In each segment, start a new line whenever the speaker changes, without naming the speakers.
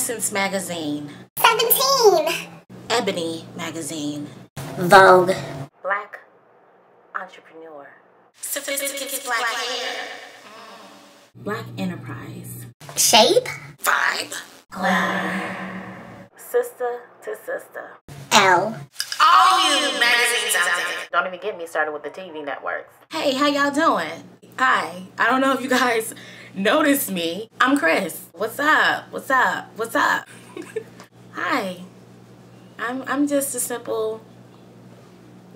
Essence Magazine.
17.
Ebony Magazine.
Vogue.
Black Entrepreneur. Sophisticated Black Hair. Mm. Black Enterprise.
Shape.
Vibe. Sister to Sister.
L.
All you magazines out there. Don't even get me started with the TV networks. Hey, how y'all doing? Hi. I don't know if you guys noticed me. I'm Chris. What's up? What's up? What's up? Hi. I'm I'm just a simple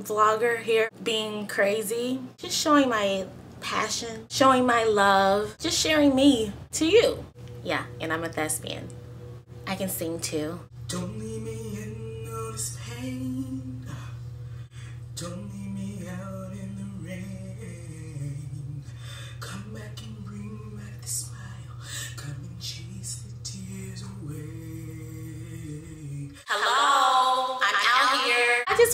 vlogger here being crazy. Just showing my passion, showing my love, just sharing me to you. Yeah, and I'm a thespian. I can sing too.
Don't leave me in all this pain.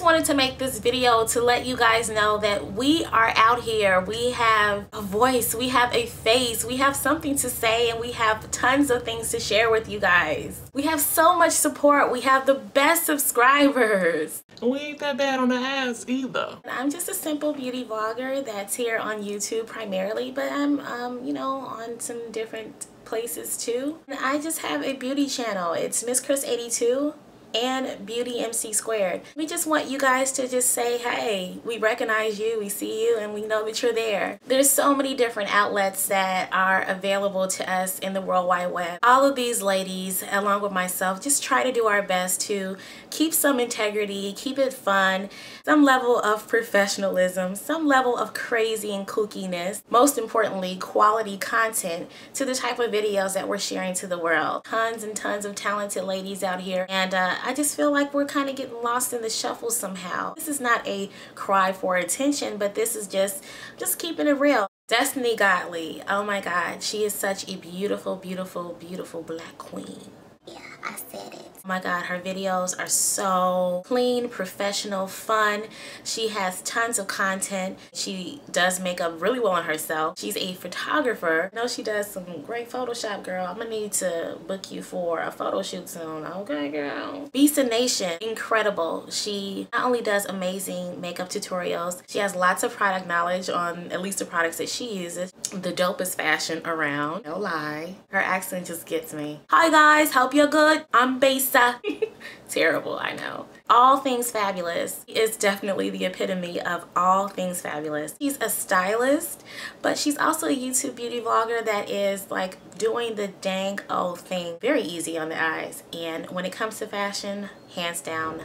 Just wanted to make this video to let you guys know that we are out here. We have a voice, we have a face, we have something to say, and we have tons of things to share with you guys. We have so much support. We have the best subscribers.
We ain't that bad on the ass either.
I'm just a simple beauty vlogger that's here on YouTube primarily, but I'm, um, you know, on some different places too. I just have a beauty channel. It's Miss Chris 82 and Beauty MC Squared. We just want you guys to just say, hey, we recognize you, we see you, and we know that you're there. There's so many different outlets that are available to us in the World Wide Web. All of these ladies, along with myself, just try to do our best to keep some integrity, keep it fun, some level of professionalism, some level of crazy and kookiness, most importantly, quality content to the type of videos that we're sharing to the world. Tons and tons of talented ladies out here, and uh, I just feel like we're kind of getting lost in the shuffle somehow. This is not a cry for attention, but this is just, just keeping it real. Destiny Godley, oh my God, she is such a beautiful, beautiful, beautiful black queen.
Yeah, I said it.
Oh my god, her videos are so clean, professional, fun. She has tons of content. She does makeup really well on herself. She's a photographer. I know she does some great Photoshop, girl. I'm gonna need to book you for a photo shoot soon. Okay, girl. Bisa Nation, incredible. She not only does amazing makeup tutorials, she has lots of product knowledge on at least the products that she uses. The dopest fashion around. No lie. Her accent just gets me. Hi guys, hope you're good. I'm Bisa. Terrible, I know. All Things Fabulous is definitely the epitome of all things fabulous. She's a stylist, but she's also a YouTube beauty vlogger that is like doing the dang old thing very easy on the eyes. And when it comes to fashion, hands down,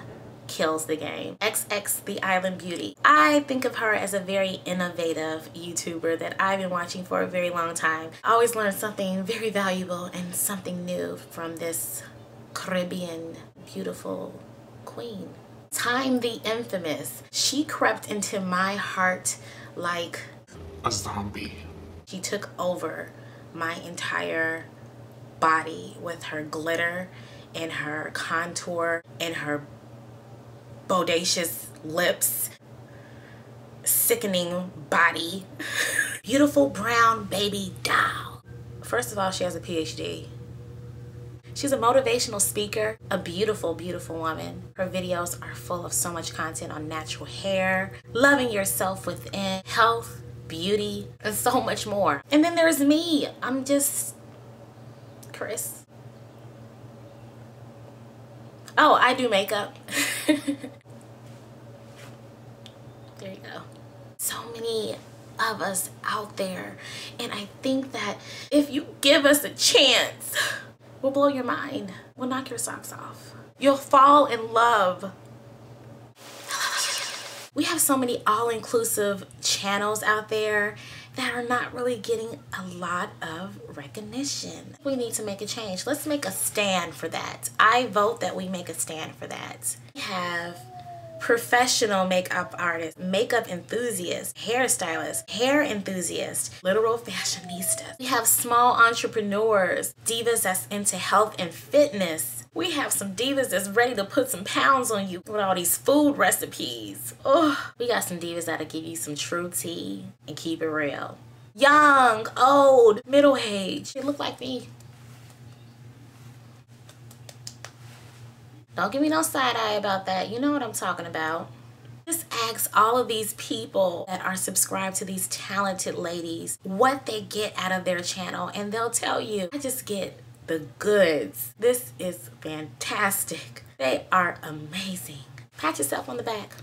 kills the game. XX The Island Beauty. I think of her as a very innovative YouTuber that I've been watching for a very long time. I always learn something very valuable and something new from this Caribbean beautiful queen. Tyme the Infamous. She crept into my heart like
A zombie.
she took over my entire body with her glitter and her contour and her bodacious lips sickening body beautiful brown baby doll first of all she has a phd She's a motivational speaker, a beautiful, beautiful woman. Her videos are full of so much content on natural hair, loving yourself within, health, beauty, and so much more. And then there's me. I'm just Chris. Oh, I do makeup. there you go. So many of us out there. And I think that if you give us a chance, will blow your mind. Will knock your socks off. You'll fall in love. We have so many all-inclusive channels out there that are not really getting a lot of recognition. We need to make a change. Let's make a stand for that. I vote that we make a stand for that. We have professional makeup artists, makeup enthusiasts, hairstylists, hair enthusiasts, literal fashionistas. We have small entrepreneurs, divas that's into health and fitness. We have some divas that's ready to put some pounds on you with all these food recipes. Oh, we got some divas that'll give you some true tea and keep it real. Young, old, middle age. They look like me. Don't give me no side eye about that. You know what I'm talking about. Just ask all of these people that are subscribed to these talented ladies what they get out of their channel, and they'll tell you, I just get the goods. This is fantastic. They are amazing. Pat yourself on the back.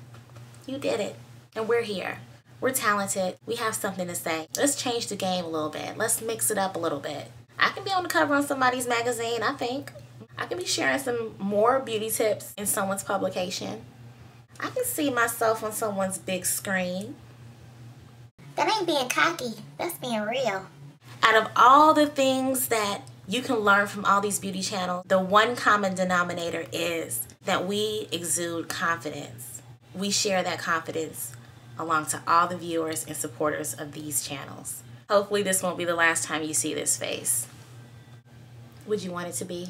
You did it. And we're here. We're talented. We have something to say. Let's change the game a little bit. Let's mix it up a little bit. I can be on the cover on somebody's magazine, I think. I can be sharing some more beauty tips in someone's publication. I can see myself on someone's big screen.
That ain't being cocky. That's being real.
Out of all the things that you can learn from all these beauty channels, the one common denominator is that we exude confidence. We share that confidence along to all the viewers and supporters of these channels. Hopefully this won't be the last time you see this face. Would you want it to be?